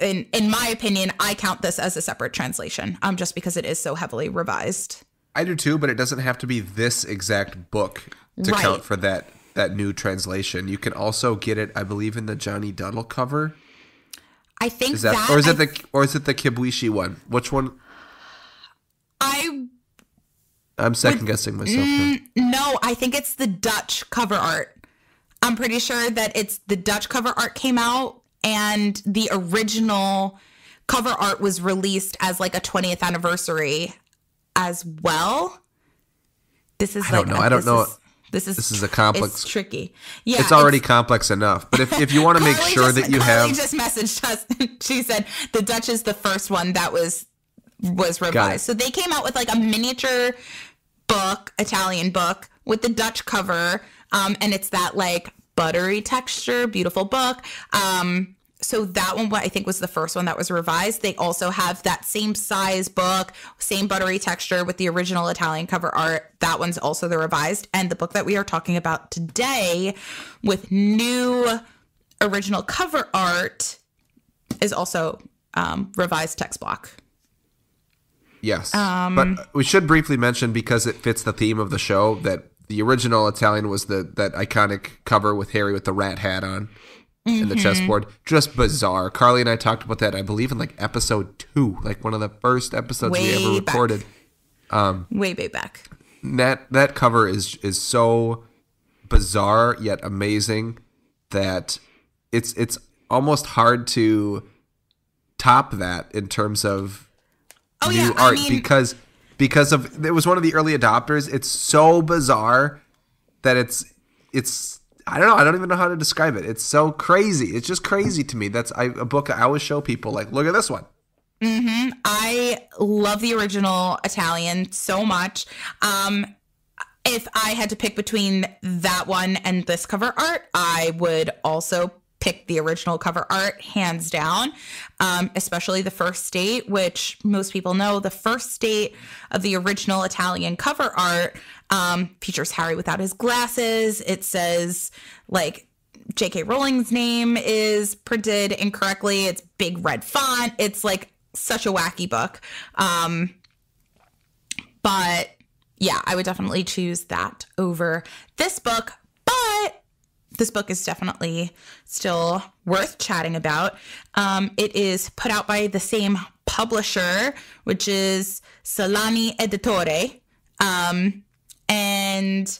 in in my opinion, I count this as a separate translation, um, just because it is so heavily revised. I do too, but it doesn't have to be this exact book to Right. count for that that new translation. You can also get it, I believe, in the Jonny Duddle cover. I think Is that, that, or is I, it the or is it the Kibuishi one? Which one? I I'm second guessing myself. now. Mm, no, I think it's the Dutch cover art. I'm pretty sure that it's the Dutch cover art came out and the original cover art was released as like a 20th anniversary as well. This is I don't like know. a- I don't this know. is- this is This is a complex- It's tricky. Yeah, It's already complex enough. But if, if you want to make sure just, that you Carly have just messaged us. she said the Dutch is the first one that was was revised. So they came out with like a miniature book, Italian book with the Dutch cover, um, and it's that like buttery texture, beautiful book. Um, so that one what I think was the first one that was revised. They also have that same size book, same buttery texture with the original Italian cover art. That one's also the revised. And the book that we are talking about today with new original cover art is also um, revised text block. Yes. Um, but we should briefly mention because it fits the theme of the show that the original Italian was the that iconic cover with Harry with the rat hat on and the Mm-hmm. chessboard. Just bizarre. Carly and I talked about that, I believe, in like episode two, like one of the first episodes we ever Way back. recorded. Way, way back. That that cover is is so bizarre yet amazing that it's it's almost hard to top that in terms of Oh new yeah, art I mean, because because of it was one of the early adopters. It's so bizarre that it's it's I don't know. I don't even know how to describe it. It's so crazy. It's just crazy to me. That's I, a book I always show people. Like, look at this one. I love the original Italian so much. Um, if I had to pick between that one and this cover art, I would also pick the original cover art hands down, um, especially the first state, which most people know the first state of the original Italian cover art um, features Harry without his glasses. It says, like, J.K. Rowling's name is printed incorrectly. It's big red font. It's like such a wacky book. Um, but yeah, I would definitely choose that over this book. But this book is definitely still worth chatting about. Um, it is put out by the same publisher, which is Salani Editore. Um, and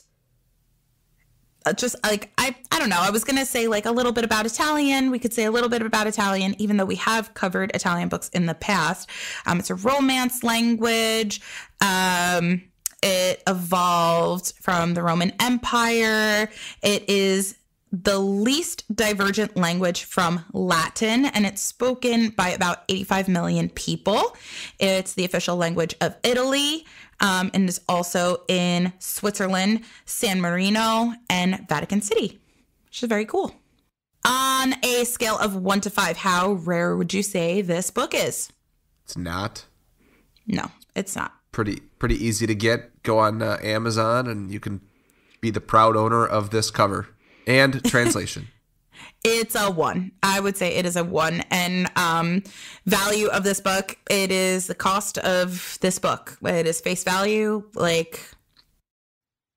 uh, just like I, I don't know. I was gonna say like a little bit about Italian. We could say a little bit about Italian, even though we have covered Italian books in the past. Um, it's a romance language. Um, it evolved from the Roman Empire. It is the least divergent language from Latin, and it's spoken by about 85 million people. It's the official language of Italy um, and is also in Switzerland, San Marino, and Vatican City, which is very cool. On a scale of one to five, how rare would you say this book is? It's not No, it's not. pretty pretty easy to get. Go on uh, Amazon and you can be the proud owner of this cover and translation. *laughs* It's a one. I would say it is a one. And um, value of this book, it is the cost of this book. It is face value. Like,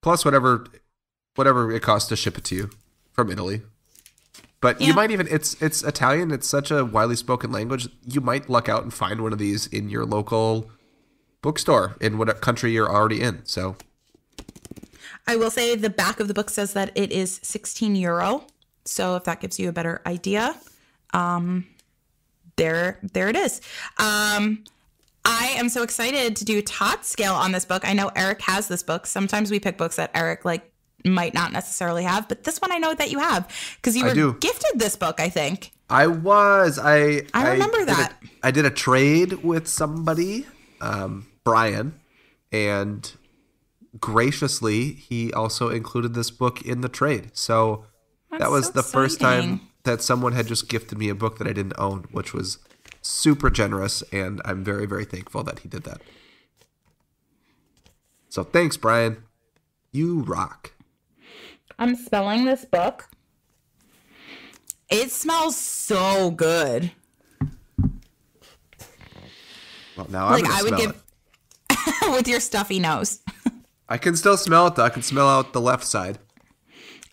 Plus whatever whatever it costs to ship it to you from Italy. But Yeah. you might even it's it's Italian, it's such a widely spoken language. You might luck out and find one of these in your local bookstore in what country you're already in. So I will say the back of the book says that it is 16 euro. So if that gives you a better idea, um, there, there it is. Um, I am so excited to do Tot scale on this book. I know Erik has this book. Sometimes we pick books that Erik like might not necessarily have, but this one I know that you have because you were do. gifted this book. I think. I was I I remember a- that. I did a trade with somebody, um, Brian, and graciously he also included this book in the trade. So that was so the first time that someone had just gifted me a book that I didn't own, which was super generous, and I'm very very thankful that he did that. So thanks, Brian. You rock. I'm spelling this book. It smells so good. Well, now I'm Like gonna I would give it. *laughs* with your stuffy nose. *laughs* I can still smell it though. I can smell out the left side.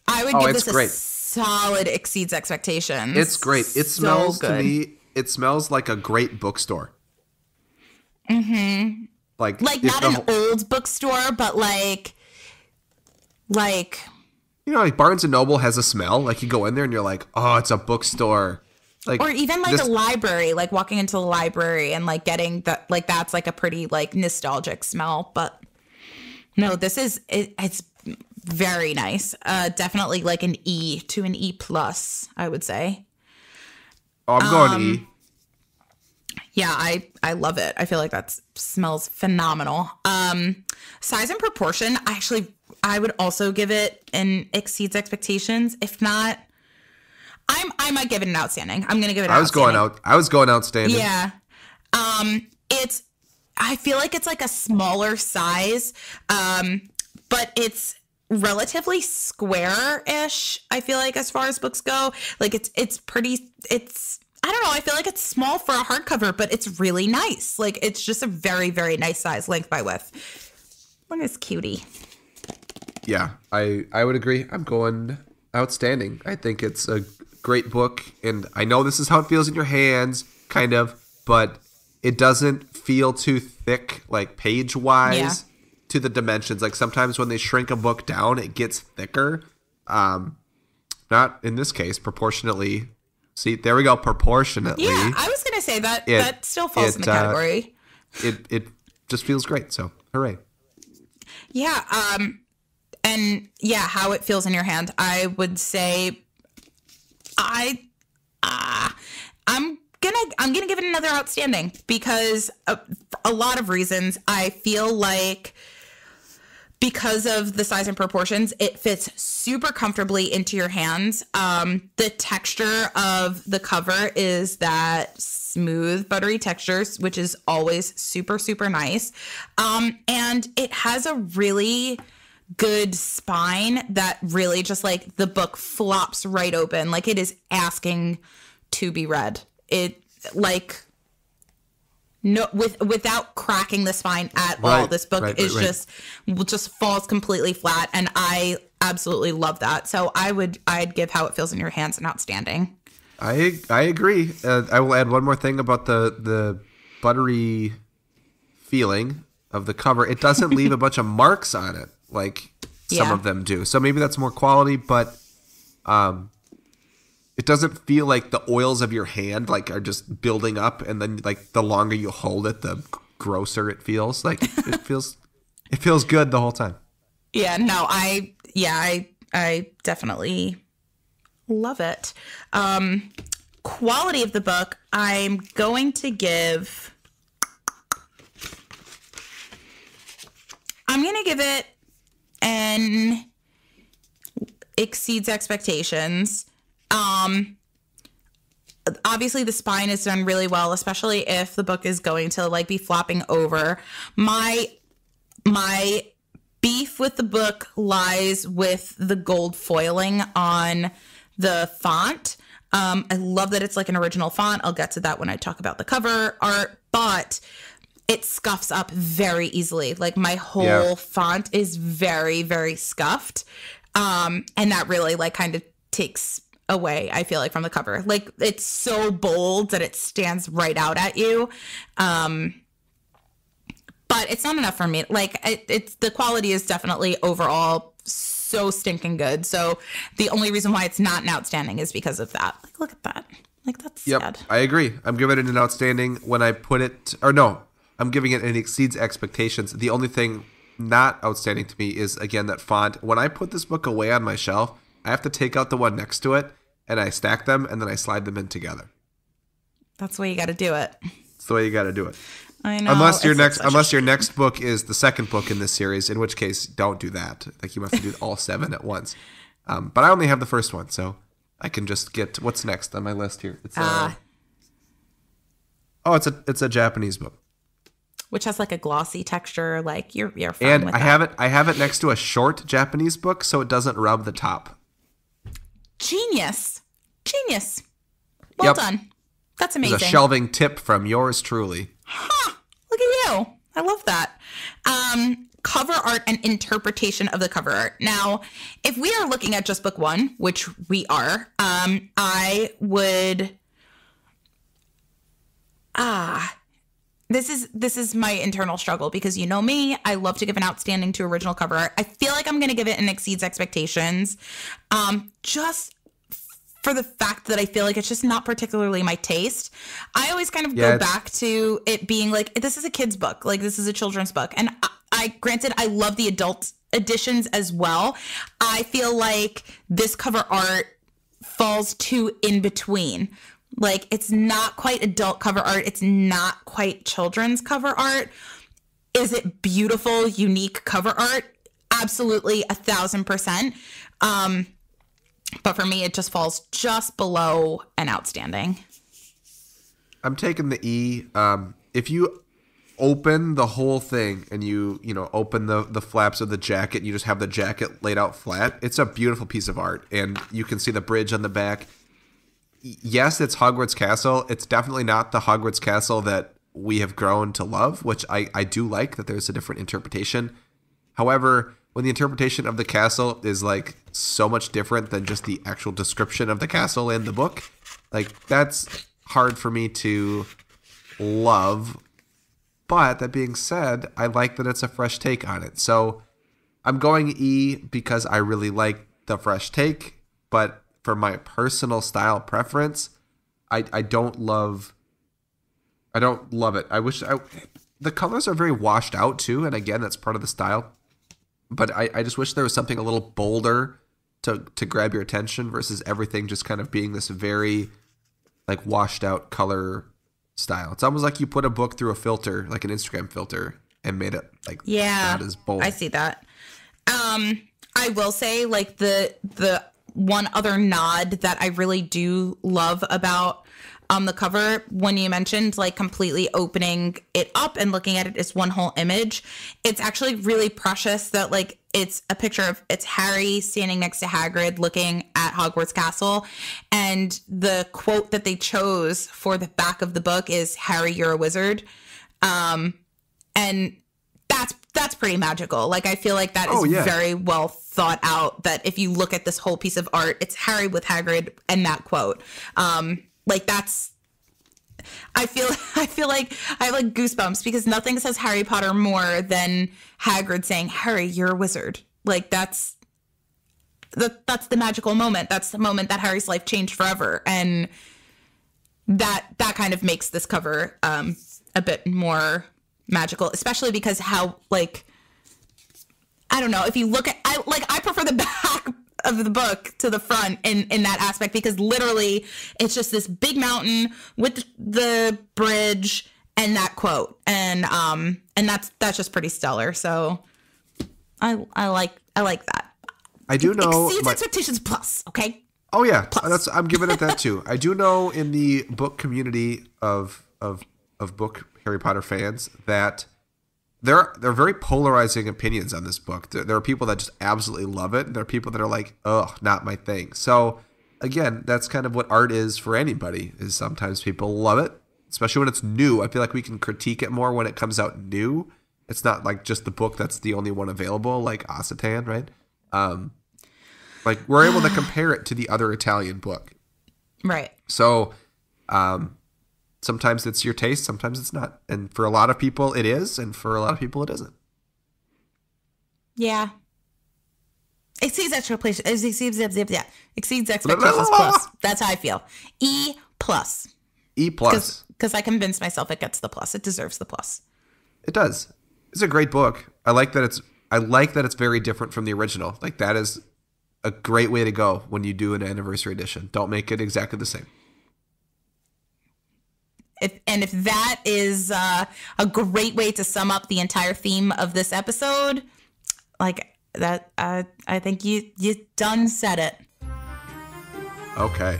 I would Oh, give this great. a solid exceeds expectations. It's great. It So smells to me. It smells like a great bookstore. Mm-hmm. Like like not an old bookstore, but like like you know, like Barnes and Noble has a smell. Like you go in there and you're like, oh, it's a bookstore. Like or even like this- a library, like walking into the library and like getting that like that's like a pretty like nostalgic smell. But no, this is it, it's very nice. Uh definitely like an E to an E plus, I would say. Oh, I'm going um, E. Yeah, I I love it. I feel like that smells phenomenal. Um size and proportion, I actually I would also give it an exceeds expectations. If not, I'm I might give it an outstanding. I'm gonna give it. An I was going out. I was going outstanding. Yeah. Um it's I feel like it's like a smaller size. Um but it's relatively square-ish, I feel like as far as books go. Like it's it's pretty it's I don't know, I feel like it's small for a hardcover, but it's really nice. Like it's just a very, very nice size length by width. At this cutie. Yeah, I I would agree. I'm going outstanding. I think it's a great book, and I know this is how it feels in your hands, kind of, but it doesn't feel too thick, like page wise, Yeah. to the dimensions. Like sometimes when they shrink a book down, it gets thicker. Um, not in this case, proportionately. See, there we go. Proportionately, Yeah, I was gonna say that It- that still falls in it, the uh, category. it it just feels great. So hooray! Yeah, um and yeah, how it feels in your hand. I would say I uh, I'm gonna I'm gonna give it another outstanding because for a lot of reasons. I feel like because of the size and proportions, it fits super comfortably into your hands. Um, the texture of the cover is that smooth, buttery textures, which is always super, super nice. Um, and it has a really good spine that really just like the book flops right open. Like it is asking to be read. It like no with without cracking the spine at all. this book right, is right, right. just just falls completely flat and i absolutely love that so i would i'd give how it feels in your hands an outstanding I I agree. Uh, I will add one more thing about the the buttery feeling of the cover. It doesn't leave a *laughs* bunch of marks on it like some Yeah. of them do. So maybe that's more quality, but um, it doesn't feel like the oils of your hand like are just building up, and then like the longer you hold it, the grosser it feels. Like it *laughs* feels it feels good the whole time. yeah no i yeah i i definitely love it um quality of the book i'm going to give i'm gonna give it an exceeds expectations um obviously the spine is done really well especially if the book is going to like be flopping over my my beef with the book lies with the gold foiling on the font. Um, I love that it's like an original font. I'll get to that when I talk about the cover art, but it scuffs up very easily. Like my whole Yeah. font is very, very scuffed. Um, and that really like kind of takes away, I feel like, from the cover. Like it's so bold that it stands right out at you. Um, but it's not enough for me. Like it, it's the quality is definitely overall so stinking good. So the only reason why it's not an outstanding is because of that. Like look at that. Like that's Yep, sad. I agree. I'm giving it an outstanding when I put it, or no, I'm giving it an exceeds expectations. The only thing not outstanding to me is again that font. When I put this book away on my shelf, I have to take out the one next to it and I stack them and then I slide them in together. That's the way you got to do it. That's the way you got to do it. I know. unless your next, unless your next book is the second book in this series, in which case don't do that. Like you have to do all *laughs* seven at once. Um, but I only have the first one, so I can just get what's next on my list here. It's uh, Ah. oh, it's a it's a Japanese book. which has like a glossy texture. Like you're you're fine and I that. have it. I have it next to a short Japanese book, so it doesn't rub the top. Genius, genius. Well Yep. done. That's It's a amazing. shelving tip from yours truly. Look at you! I love that. Um, cover art and interpretation of the cover art. Now, if we are looking at just book one, which we are, um, I would. Ah, this is this is my internal struggle because you know me i love to give an outstanding to original cover. Art i feel like i'm going to give it an exceeds expectations um just for the fact that i feel like it's just not particularly my taste. I always kind of Yeah, go it's- back to it being like this is a kid's book like this is a children's book. And I, I granted i love the adult editions as well. I feel like this cover art falls too in between. Like it's not quite adult cover art, it's not quite children's cover art. Is it beautiful, unique cover art? Absolutely a thousand percent. Um, but for me, it just falls just below an outstanding. I'm taking the E. Um, if you open the whole thing and you you know open the the flaps of the jacket, you just have the jacket laid out flat. It's a beautiful piece of art, and you can see the bridge on the back. Yes, it's Hogwarts Castle. It's definitely not the Hogwarts Castle that we have grown to love, which I I do like that there's a different interpretation. However, when the interpretation of the castle is like so much different than just the actual description of the castle in the book, like that's hard for me to love. But that being said, I like that it's a fresh take on it. So I'm going E because I really like the fresh take, but for my personal style preference, I I don't love I don't love it. I wish I the colors are very washed out too, and again that's part of the style. But I, I just wish there was something a little bolder to to grab your attention versus everything just kind of being this very like washed out color style. It's almost like you put a book through a filter, like an Instagram filter, and made it like Yeah, not as bold. I see that. Um, I will say like the the one other nod that I really do love about um the cover. When you mentioned like completely opening it up and looking at it as one whole image it's actually really precious that like it's a picture of it's Harry standing next to Hagrid looking at Hogwarts Castle. And the quote that they chose for the back of the book is Harry you're a wizard. Um and that's that's pretty magical. Like I feel like that is Oh, yeah. very well thought out. That if you look at this whole piece of art, it's Harry with Hagrid and that quote. Um, like that's. I feel *laughs* I feel like I have like goosebumps because nothing says Harry Potter more than Hagrid saying, "Harry, you're a wizard." Like that's that that's the magical moment. That's the moment that Harry's life changed forever, and that that kind of makes this cover um, a bit more magical, especially because how like I don't know if you look at I like I prefer the *laughs* back of the book to the front in in that aspect because literally it's just this big mountain with the bridge and that quote. And um and that's that's just pretty stellar. So I I like I like that. I do know. exceeds my- expectations plus okay? Oh yeah, that's I'm giving it that *laughs* too. I do know in the book community of of of book Harry Potter fans that there there are very polarizing opinions on this book. There, there are people that just absolutely love it. And there are people that are like, "Oh, not my thing." So again, that's kind of what art is for anybody. Is sometimes people love it, especially when it's new. I feel like we can critique it more when it comes out new. It's not like just the book that's the only one available, like Occitan, right? Um, like we're able to *sighs* compare it to the other Italian book. right So um, sometimes it's your taste, sometimes it's not. And for a lot of people, it is, and for a lot of people, it isn't. Yeah. Exceeds expectations. Exceeds, yeah. Exceeds *laughs* expectations plus. That's how I feel. E plus. E plus. Because I convinced myself it gets the plus. It deserves the plus. It does. It's a great book. I like that it's. I like that it's very different from the original. Like that is a great way to go when you do an anniversary edition. Don't make it exactly the same. If, and if that is uh, a great way to sum up the entire theme of this episode, like that, uh, I think you you done said it. Okay.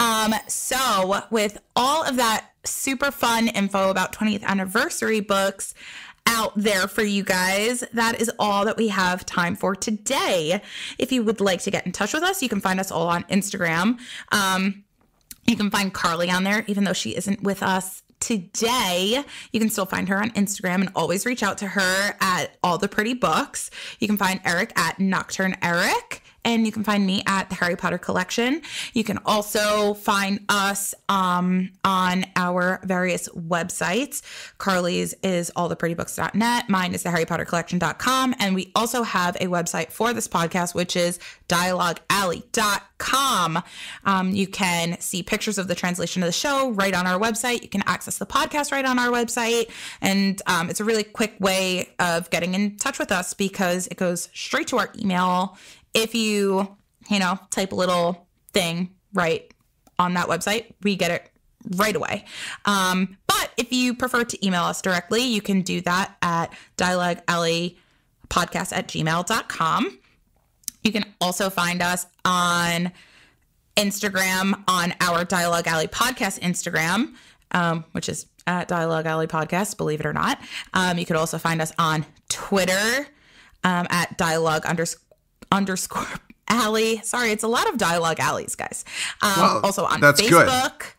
Um, so with all of that super fun info about 20th anniversary books, out there for you guys. That is all that we have time for today. If you would like to get in touch with us, you can find us all on Instagram. Um, you can find Carly on there, even though she isn't with us today. You can still find her on Instagram and always reach out to her at All the Pretty Books. You can find Eric at Knockturn Erik and you can find me at the Harry Potter Collection. You can also find us um, on our various websites. Carly's is alltheprettybooks.net. Mine is the harrypottercollection.com. And we also have a website for this podcast, which is dialoguealley.com. Um, you can see pictures of the translation of the show right on our website. You can access the podcast right on our website. And um, it's a really quick way of getting in touch with us because it goes straight to our email if you, you know, type a little thing right on that website, we get it right away. Um, but if you prefer to email us directly, you can do that at dialoguealleypodcast at gmail.com. You can also find us on Instagram on our Dialogue Alley podcast Instagram, um, which is at Dialogue Alley Podcast, believe it or not. Um, you could also find us on Twitter um, at dialogue underscore underscore alley. Sorry, it's a lot of dialogue alleys, guys. Um, well, also on Facebook. Good.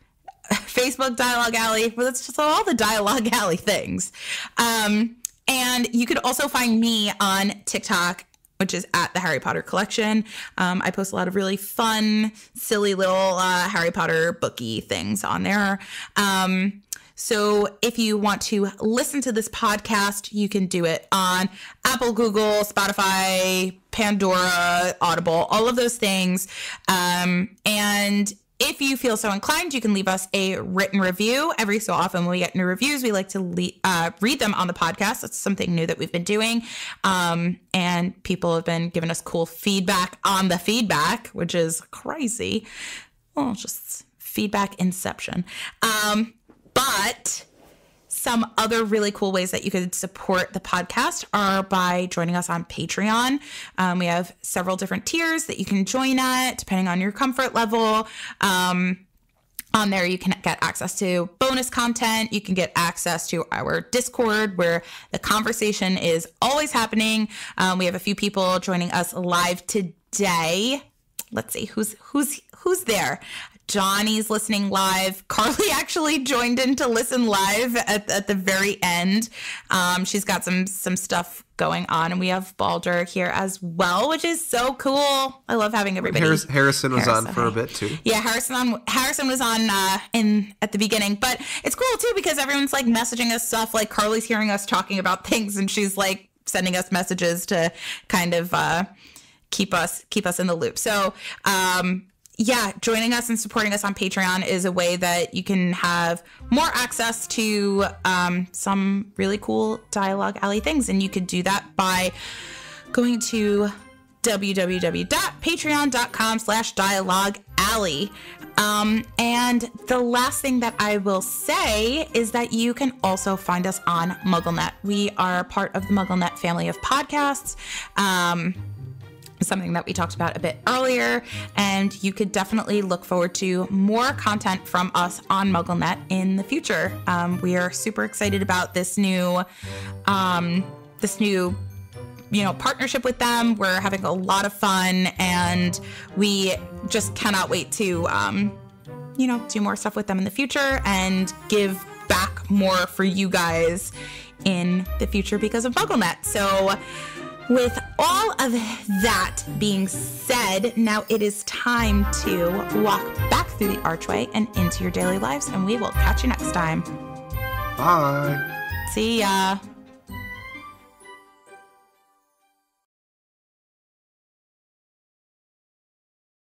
*laughs* Facebook Dialogue Alley. Well, that's just all the Dialogue *laughs* Alley things. Um, and you could also find me on TikTok, which is at the Harry Potter Collection. Um, I post a lot of really fun, silly little uh, Harry Potter booky things on there. Um, so if you want to listen to this podcast, you can do it on Apple, Google, Spotify, Pandora, Audible, all of those things. Um, and if you feel so inclined, you can leave us a written review. Every so often, when we get new reviews, we like to le- uh, read them on the podcast. That's something new that we've been doing. Um, and people have been giving us cool feedback on the feedback, which is crazy. Well, just feedback inception. Um, but some other really cool ways that you could support the podcast are by joining us on Patreon. Um, we have several different tiers that you can join at, depending on your comfort level. Um, on there, you can get access to bonus content. You can get access to our Discord where the conversation is always happening. Um, we have a few people joining us live today. Let's see who's who's who's there. Johnny's listening live. *laughs* Carly actually joined in to listen live at, at the very end. Um, she's got some some stuff going on, and we have Balder here as well, which is so cool. I love having everybody. Harris, Harrison was Harrison, on for a bit too. Yeah, Harrison on Harrison was on uh, in at the beginning, but it's cool too because everyone's like messaging us stuff. Like Carly's hearing us talking about things, and she's like sending us messages to kind of. Uh, keep us keep us in the loop. So um, yeah, joining us and supporting us on Patreon is a way that you can have more access to um, some really cool Dialogue Alley things. And you could do that by going to www.patreon.com slash dialogue alley. Um, and the last thing that I will say is that you can also find us on MuggleNet. We are part of the MuggleNet family of podcasts. Um, something that we talked about a bit earlier. And you could definitely look forward to more content from us on MuggleNet in the future. Um, we are super excited about this new, um, this new you know partnership with them we're having a lot of fun and we just cannot wait to um, you know do more stuff with them in the future and give back more for you guys in the future because of MuggleNet. So with all of that being said, now it is time to walk back through the archway and into your daily lives, and we will catch you next time. Bye. See ya.